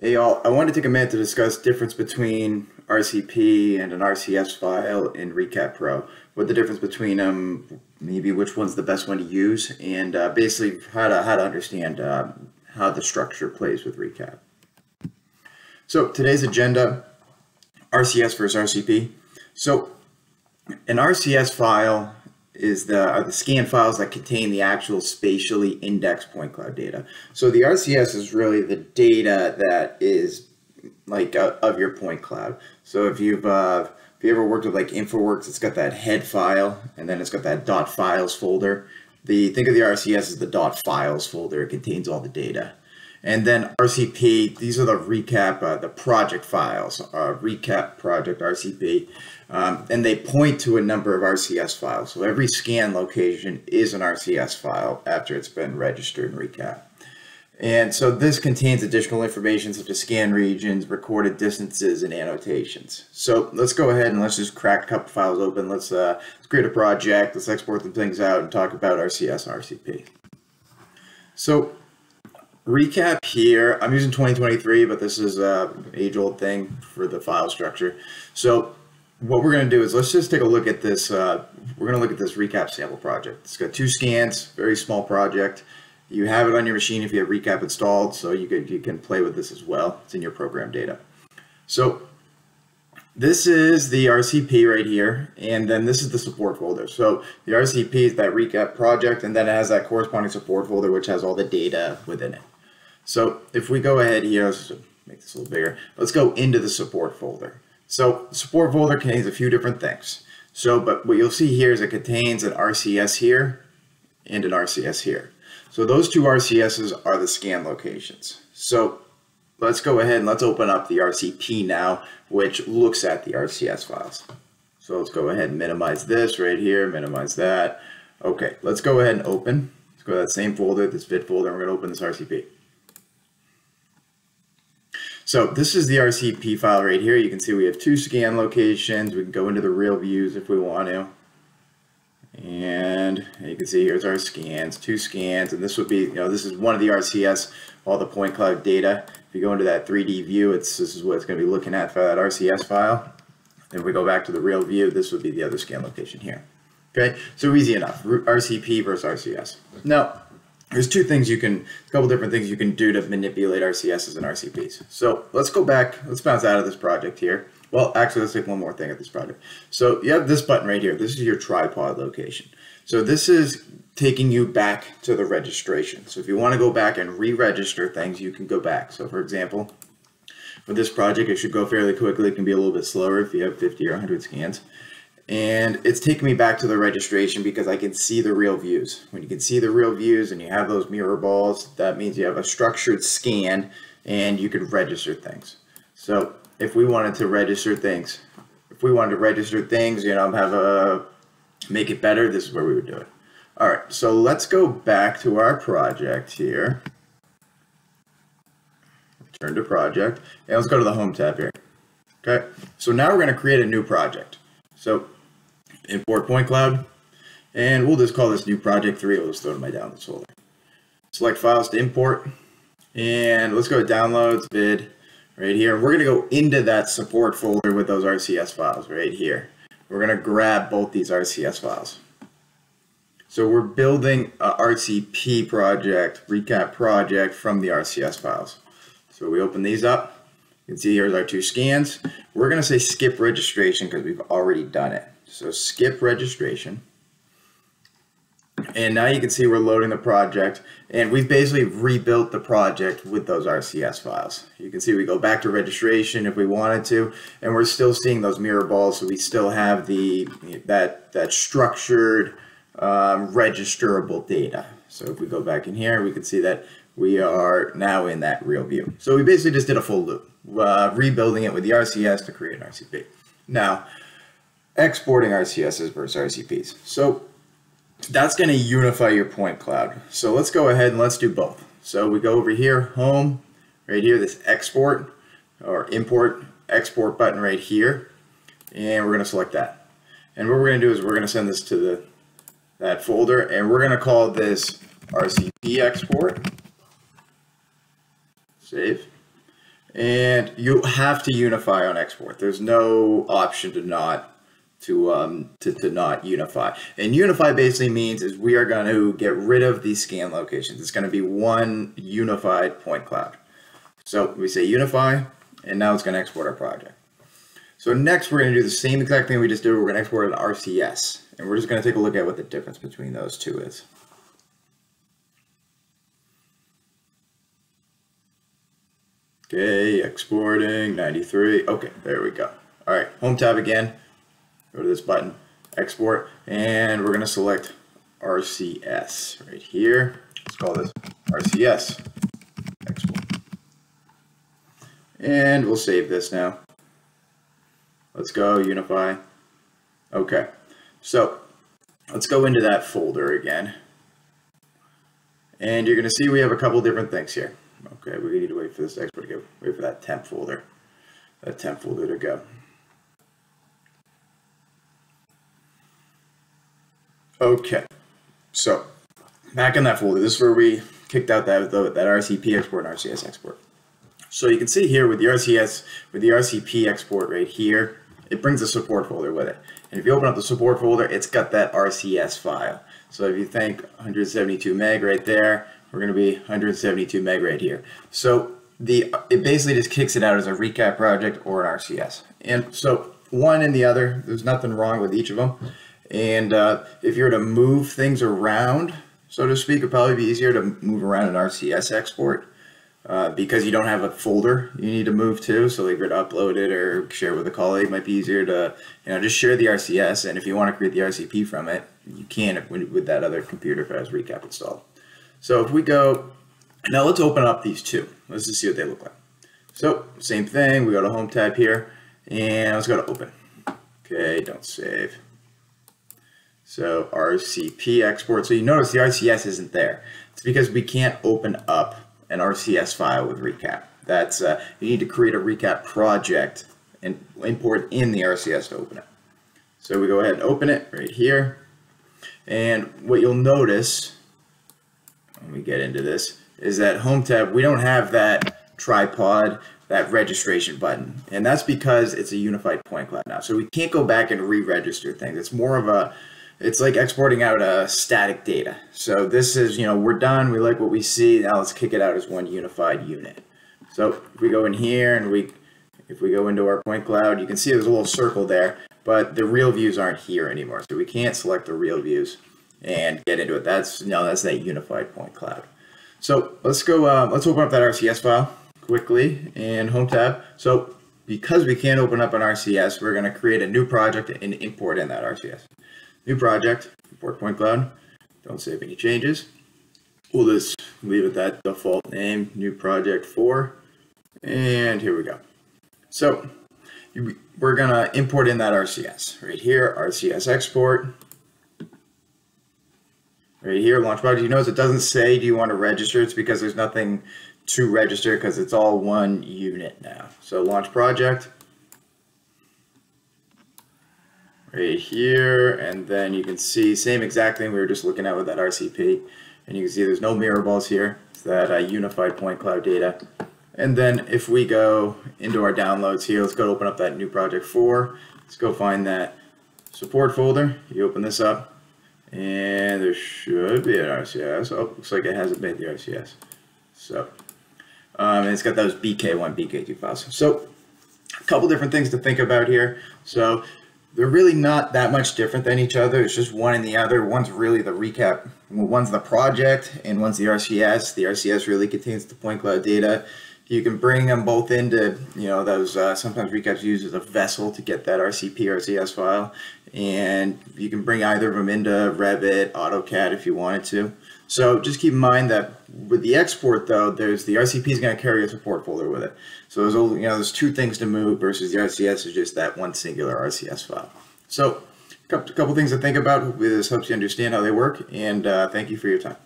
Hey y'all, I wanted to take a minute to discuss difference between RCP and an RCS file in Recap Pro. What the difference between them, maybe which one's the best one to use, and uh, basically how to, how to understand uh, how the structure plays with Recap. So today's agenda, RCS versus RCP. So an RCS file is the are the scan files that contain the actual spatially indexed point cloud data. So the RCS is really the data that is like of your point cloud. So if you've uh, if you ever worked with like InfoWorks, it's got that head file and then it's got that dot files folder. The think of the RCS as the dot files folder. It contains all the data. And then RCP, these are the recap, uh, the project files, uh, recap project RCP. Um, and they point to a number of RCS files. So every scan location is an RCS file after it's been registered in recap. And so this contains additional information such as scan regions, recorded distances, and annotations. So let's go ahead and let's just crack a couple files open. Let's, uh, let's create a project. Let's export the things out and talk about RCS and RCP. So recap here, I'm using 2023, but this is a age-old thing for the file structure. So what we're going to do is let's just take a look at this. Uh, we're going to look at this recap sample project. It's got two scans, very small project. You have it on your machine if you have recap installed, so you could you can play with this as well. It's in your program data. So this is the RCP right here, and then this is the support folder. So the RCP is that recap project, and then it has that corresponding support folder, which has all the data within it. So if we go ahead here, let's make this a little bigger. Let's go into the support folder. So support folder contains a few different things. So, but what you'll see here is it contains an RCS here and an RCS here. So those two RCSs are the scan locations. So let's go ahead and let's open up the RCP now, which looks at the RCS files. So let's go ahead and minimize this right here, minimize that. Okay, let's go ahead and open. Let's go to that same folder, this vid folder, and we're gonna open this RCP. So this is the RCP file right here. You can see we have two scan locations. We can go into the real views if we want to. And you can see here's our scans, two scans, and this would be, you know, this is one of the RCS, all the point cloud data. If you go into that 3D view, it's this is what it's going to be looking at for that RCS file. If we go back to the real view, this would be the other scan location here. Okay, so easy enough, RCP versus RCS. Now, there's two things you can, a couple different things you can do to manipulate RCSs and RCPs. So let's go back, let's bounce out of this project here. Well, actually, let's take one more thing at this project. So you have this button right here. This is your tripod location. So this is taking you back to the registration. So if you want to go back and re-register things, you can go back. So for example, for this project, it should go fairly quickly. It can be a little bit slower if you have 50 or 100 scans and it's taking me back to the registration because I can see the real views. When you can see the real views and you have those mirror balls, that means you have a structured scan and you could register things. So if we wanted to register things, if we wanted to register things, you know, have a, make it better, this is where we would do it. All right, so let's go back to our project here. Return to project, and let's go to the home tab here. Okay, so now we're gonna create a new project. So import point cloud, and we'll just call this new project three. We'll just throw it in my downloads folder. Select files to import, and let's go to downloads, vid, right here. We're gonna go into that support folder with those RCS files right here. We're gonna grab both these RCS files. So we're building a RCP project, recap project from the RCS files. So we open these up. You can see here's our two scans. We're gonna say skip registration because we've already done it. So skip registration. And now you can see we're loading the project and we've basically rebuilt the project with those RCS files. You can see we go back to registration if we wanted to, and we're still seeing those mirror balls. So we still have the that, that structured um, registerable data. So if we go back in here, we can see that we are now in that real view. So we basically just did a full loop, uh, rebuilding it with the RCS to create an RCP. Now, exporting RCSs versus RCPs. So that's going to unify your point cloud. So let's go ahead and let's do both. So we go over here, home, right here, this export or import export button right here. And we're going to select that. And what we're going to do is we're going to send this to the that folder and we're going to call this RCP export. Save. and you have to unify on export. There's no option to not to um to, to not unify. And unify basically means is we are going to get rid of these scan locations. It's going to be one unified point cloud. So we say unify, and now it's going to export our project. So next we're going to do the same exact thing we just did. We're going to export an RCS, and we're just going to take a look at what the difference between those two is. Okay, exporting 93. Okay, there we go. All right, home tab again. Go to this button, export, and we're going to select RCS right here. Let's call this RCS export. And we'll save this now. Let's go, Unify. Okay, so let's go into that folder again. And you're going to see we have a couple different things here. Okay, we need to wait for this export to go, wait for that temp folder, that temp folder to go. Okay, so back in that folder, this is where we kicked out that, that RCP export and RCS export. So you can see here with the RCS, with the RCP export right here, it brings a support folder with it. And if you open up the support folder, it's got that RCS file. So if you think 172 meg right there, we're going to be 172 meg right here. So the it basically just kicks it out as a recap project or an RCS. And so one and the other, there's nothing wrong with each of them. And uh, if you're to move things around, so to speak, it'd probably be easier to move around an RCS export. Uh, because you don't have a folder you need to move to. So like you're to upload it or share it with a colleague, might be easier to you know just share the RCS. And if you want to create the RCP from it, you can with that other computer if it has recap installed. So if we go now, let's open up these two. Let's just see what they look like. So same thing. We go to Home tab here, and let's go to Open. Okay, don't save. So RCP export. So you notice the RCS isn't there. It's because we can't open up an RCS file with recap. That's uh, you need to create a recap project and import in the RCS to open it. So we go ahead and open it right here. And what you'll notice when we get into this is that home tab, we don't have that tripod, that registration button. And that's because it's a unified point cloud now. So we can't go back and re-register things. It's more of a it's like exporting out a static data. So this is, you know, we're done. We like what we see. Now let's kick it out as one unified unit. So if we go in here and we, if we go into our point cloud, you can see there's a little circle there, but the real views aren't here anymore. So we can't select the real views and get into it. That's, no, that's that unified point cloud. So let's go, uh, let's open up that RCS file quickly in Home tab. So because we can't open up an RCS, we're going to create a new project and import in that RCS. New project, point cloud. Don't save any changes. We'll just leave it that default name, new project 4. And here we go. So we're going to import in that RCS. Right here, RCS export. Right here, launch project. You notice it doesn't say do you want to register. It's because there's nothing to register because it's all one unit now. So launch project. Right here, and then you can see same exact thing we were just looking at with that RCP, and you can see there's no mirror balls here. It's that uh, unified point cloud data. And then if we go into our downloads here, let's go open up that new project 4. Let's go find that support folder. You open this up, and there should be an RCS. Oh, looks like it hasn't made the RCS. So, um, and it's got those BK1, BK2 files. So, a couple different things to think about here. So, they're really not that much different than each other. It's just one and the other. One's really the recap. One's the project, and one's the RCS. The RCS really contains the point cloud data. You can bring them both into, you know, those uh, sometimes recaps use as a vessel to get that RCP RCS file, and you can bring either of them into Revit, AutoCAD if you wanted to. So just keep in mind that with the export though, there's the RCP is going to carry a support folder with it. So there's only, you know there's two things to move versus the RCS is just that one singular RCS file. So a couple, couple things to think about. This helps you understand how they work, and uh, thank you for your time.